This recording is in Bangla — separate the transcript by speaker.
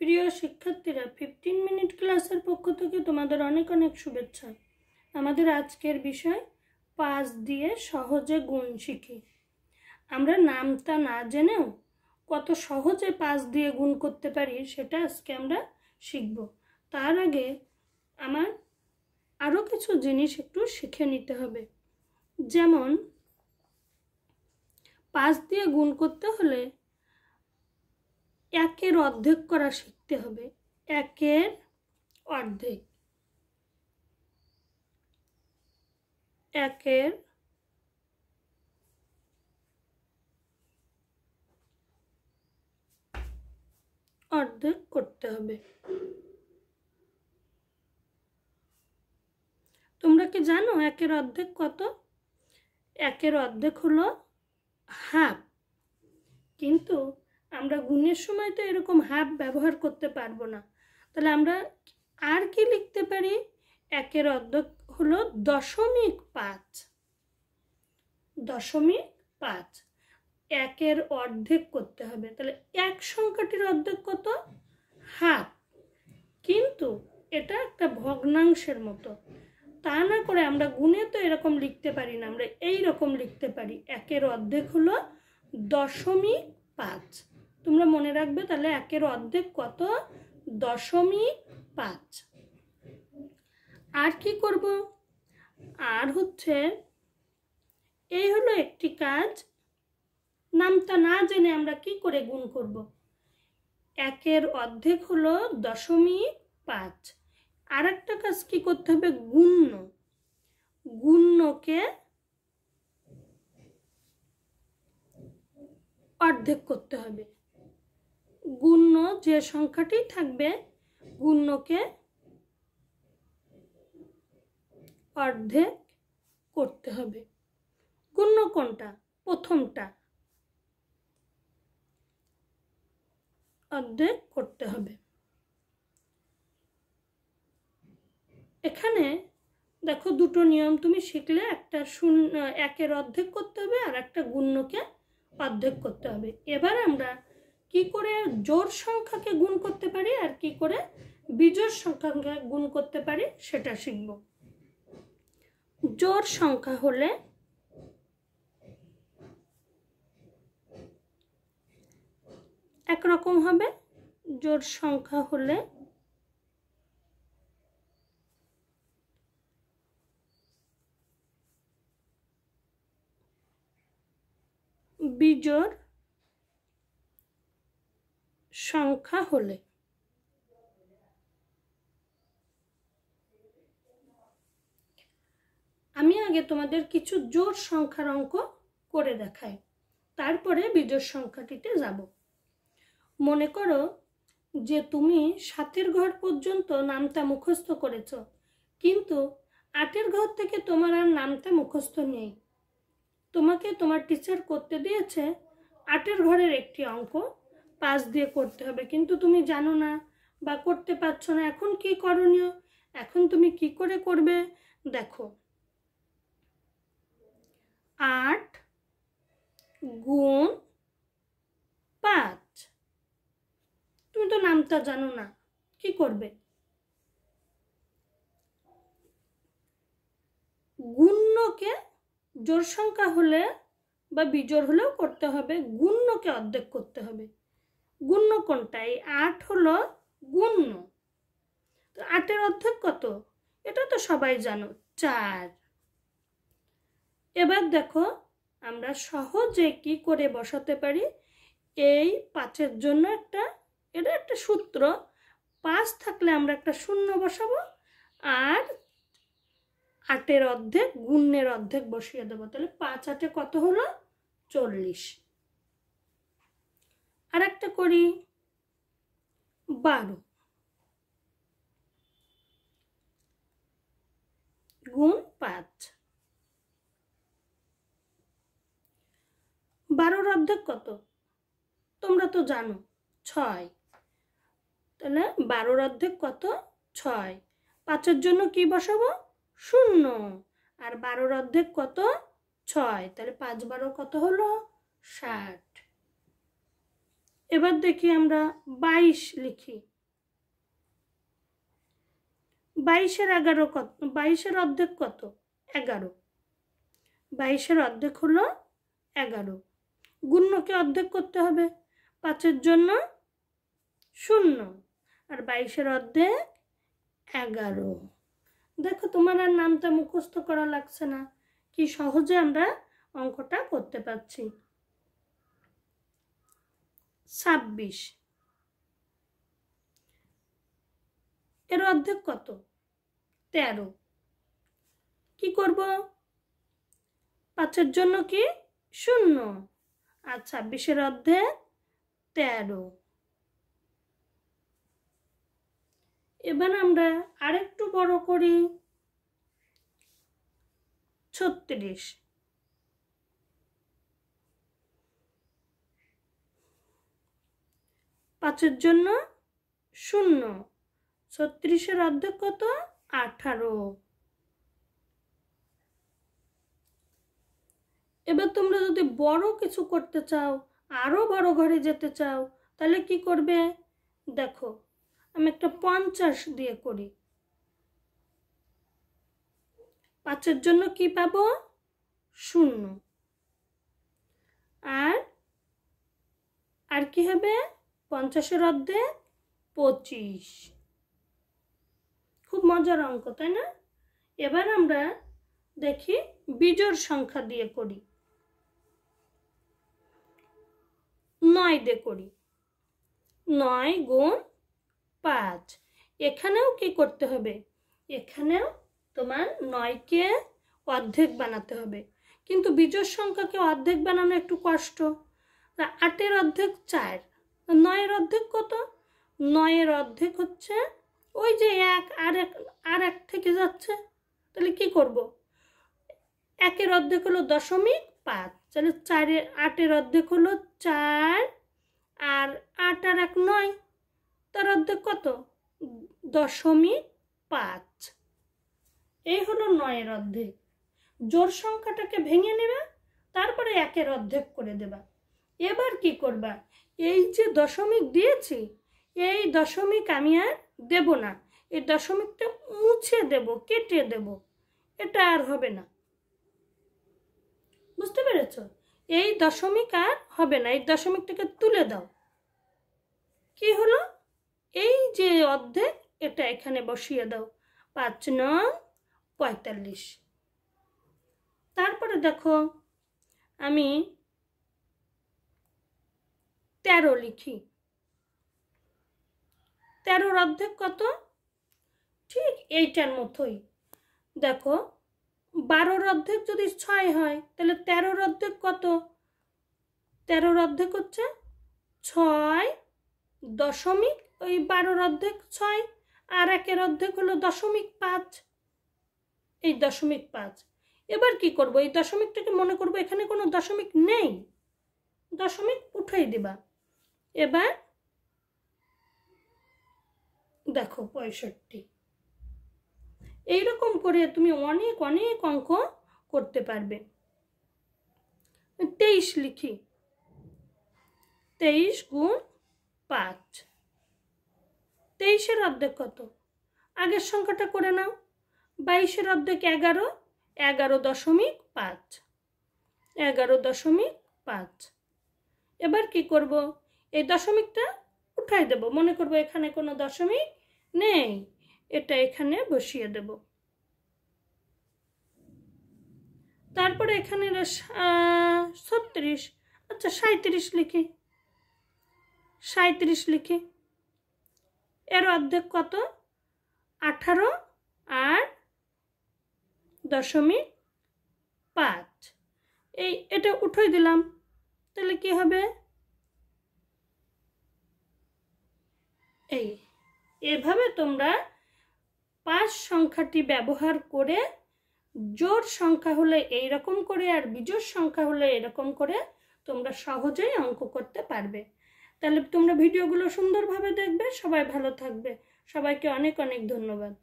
Speaker 1: প্রিয় শিক্ষার্থীরা ফিফটিন মিনিট ক্লাসের পক্ষ থেকে তোমাদের অনেক অনেক শুভেচ্ছা। আমাদের আজকের বিষয় পাঁচ দিয়ে সহজে গুণ শিখি। আমরা নামটা না জেনেও কত সহজে পাঁচ দিয়ে গুণ করতে পারি সেটা আজকে আমরা শিখব। তার আগে আমার আরও কিছু জিনিস একটু শিখে নিতে হবে। যেমন পাঁচ দিয়ে গুণ করতে হলে একের অর্ধেক করা শিখতে হবে। একের অর্ধেক। একের অর্ধেক করতে হবে। তোমরা কি জানো একের অর্ধেক কত? একের অর্ধেক হলো হাফ। কিন্তু আমরা গুণের সময় তো এরকম হাফ ব্যবহার করতে পারব না। তাহলে আমরা আর কি লিখতে পারি? একের অর্ধেক হলো দশমিক পাঁচ। দশমিক পাঁচ। একের অর্ধেক করতে হবে। তাহলে এক সংখ্যাটির অর্ধেক কত? হাফ। কিন্তু এটা একটা ভগ্নাংশের মতো। তা না করে আমরা গুণে তো এরকম লিখতে পারি না। আমরা এই রকম লিখতে পারি। একের অর্ধেক হলো দশমিক পাঁচ। তোমরা মনে রাখবে তাহলে একের অর্ধেক কত? দশমিক পাঁচ। আর কি করব? আর হচ্ছে, এই হলো একটি কাজ। নামটা না জেনে আমরা কি করে গুণ করব? একের অর্ধেক হলো দশমিক পাঁচ। আর একটা কাজ কি করতে হবে? গুণ্য। গুণ্যকে অর্ধেক করতে হবে। গুণ্য যে সংখ্যাটি থাকবে, গুণ্যকে অর্ধেক করতে হবে। গুণ্য কোনটা? প্রথমটা। অর্ধেক করতে হবে। এখানে দেখো দুটো নিয়ম তুমি শিখলে, একটা শূন্য, একের অর্ধেক করতে হবে আর একটা গুণ্যকে অর্ধেক করতে হবে। এবার আমরা কি করে জোর সংখ্যাকে গুণ করতে পারি আর কি করে বিজোর সংখ্যাকে গুণ করতে পারি সেটা শিখব। জোর সংখ্যা হলে একরকম হবে। জোর সংখ্যা হলে বিজোড় সংখ্যা হলে। আমি আগে তোমাদের কিছু জোর সংখ্যার অঙ্ক করে দেখাই। তারপরে বিজোড় সংখ্যাটিতে যাব। মনে করো যে তুমি সাতের ঘর পর্যন্ত নামটা মুখস্থ করেছ, কিন্তু আটের ঘর থেকে তোমার আর নামটা মুখস্থ নেই। তোমাকে তোমার টিচার করতে দিয়েছে আটের ঘরের একটি অঙ্ক পাঁচ দিয়ে করতে হবে। কিন্তু তুমি জানো না বা করতে পারছ না, এখন কি করণীয়? এখন তুমি কি করে করবে? দেখো। আট গুণ পাঁচ। তুমি তো নামটা জানো না, কি করবে? গুণ্যকে জোর সংখ্যা হলে বা বিজোর হলেও করতে হবে, গুণ্যকে অর্ধেক করতে হবে। গুণ্য কোনটা এই আট হলো গুণ্য। তো আটের অর্ধেক কত? এটা তো সবাই জানো, চার। এবার দেখো, আমরা সহজে কি করে বসাতে পারি? এই পাঁচের জন্য একটা, এটা একটা সূত্র। পাঁচ থাকলে আমরা একটা শূন্য বসাবো, আর আটের অর্ধেক গুণের অর্ধেক বসিয়ে দেবো। তাহলে পাঁচ আটে কত হলো? চল্লিশ। আর একটা করি। বারো। গুণ পাঁচ। বারোর অর্ধেক কত? তোমরা তো জানো, ছয়। তাহলে বারোর অর্ধেক কত? ছয়। পাঁচের জন্য কি বসাবো? শূন্য। আর বারোর অর্ধেক কত? ছয়। তাহলে পাঁচ বারো কত হলো? ষাট। এবার দেখি আমরা বাইশ লিখি। বাইশের এগারো কত? বাইশের অর্ধেক কত? এগারো। বাইশের অর্ধেক হলো এগারো। গুণ্যকে অর্ধেক করতে হবে। পাঁচের জন্য শূন্য। আর বাইশের অর্ধেক এগারো। দেখো, তোমার আর নামটা মুখস্থ করা লাগছে না। কি সহজে আমরা অঙ্কটা করতে পারছি। ছাব্বিশ। এর অর্ধেক কত? তেরো। কি করব? পাঁচের জন্য কি? শূন্য। আর ছাব্বিশের অর্ধেক তেরো। এবার আমরা আরেকটু বড় করি। ছত্রিশ। পাঁচের জন্য শূন্য। ছত্রিশের অর্ধেক কত? আঠারো। এবার তোমরা যদি বড় কিছু করতে চাও আরও বড় ঘরে যেতে চাও, তাহলে কি করবে? দেখো, আমি একটা পঞ্চাশ দিয়ে করি। পাঁচের জন্য কি পাবো? শূন্য। আর আর কি হবে? পঞ্চাশের অর্ধেক পঁচিশ। খুব মজার অঙ্ক, তাই না? এবার আমরা দেখি বিজোড় সংখ্যা দিয়ে করি। নয় দিয়ে করি। নয় গুণ পাঁচ। এখানেও কি করতে হবে? এখানেও তোমার নয়কে অর্ধেক বানাতে হবে। কিন্তু বিজোড় সংখ্যাকে অর্ধেক বানানো একটু কষ্ট। আটের অর্ধেক চার। নয়ের অর্ধেক কত? নয়ের অর্ধেক হচ্ছে ওই যে এক, আর এক আর এক থেকে যাচ্ছে। তাহলে কি করব? একের অর্ধেক হলো দশমিক পাঁচ। তাহলে চারের, আটের অর্ধেক হলো চার, আর আট আর এক নয়, তার অর্ধেক কত? দশমিক পাঁচ। এই হলো নয়ের অর্ধেক। জোর সংখ্যাটাকে ভেঙে নেবে, তারপরে একের অর্ধেক করে দেবা। এবার কি করবা? এই যে দশমিক দিয়েছি, এই দশমিক আমি আর দেব না। এই দশমিকটা মুছে দেব, কেটে দেব। এটা আর হবে না। বুঝতে পেরেছ? এই দশমিক আর হবে না, এই দশমিকটাকে তুলে দাও। কি হলো? এই যে অর্ধেক, এটা এখানে বসিয়ে দাও। পাঁচ নং পঁয়তাল্লিশ। তারপরে দেখো, আমি তেরো লিখি। তেরোর অর্ধেক কত? ঠিক এইটার মতোই। দেখো, বারোর অর্ধেক যদি ছয় হয়, তাহলে তেরোর অর্ধেক কত? তেরোর অর্ধেক হচ্ছে ছয় দশমিক, ওই বারোর অর্ধেক ছয় আর একের অর্ধেক হলো দশমিক পাঁচ। এই দশমিক পাঁচ। এবার কি করব? এই দশমিকটাকে মনে করব এখানে কোনো দশমিক নেই। দশমিক উঠাই দিবা। এবার দেখো পঁয়ষট্টি। এইরকম করে তুমি অনেক অনেক অঙ্ক করতে পারবে। তেইশ লিখি। তেইশ গুণ পাঁচ। তেইশের অর্ধেক কত? আগের সংখ্যাটা করে নাও। বাইশের অর্ধেক এগারো এগারো দশমিক পাঁচ। এগারো দশমিক পাঁচ। এবার কি করব? এই দশমিকটা উঠাই দেব। মনে করব এখানে কোনো দশমিক নেই। এটা এখানে বসিয়ে দেব। তারপরে এখানে ছত্রিশ। আচ্ছা সাঁত্রিশ লিখি। সাঁত্রিশ লিখি। এর অর্ধেক কত? আঠারো আর দশমিক পাঁচ। এই, এটা উঠে দিলাম। তাহলে কি হবে? এই, এভাবে তোমরা পাঁচ সংখ্যাটি ব্যবহার করে জোর সংখ্যা হলে এই রকম করে আর বিজোর সংখ্যা হলে এরকম করে তোমরা সহজেই অঙ্ক করতে পারবে। তাহলে তোমরা ভিডিওগুলো সুন্দরভাবে দেখবে, সবাই ভালো থাকবে। সবাইকে অনেক অনেক ধন্যবাদ।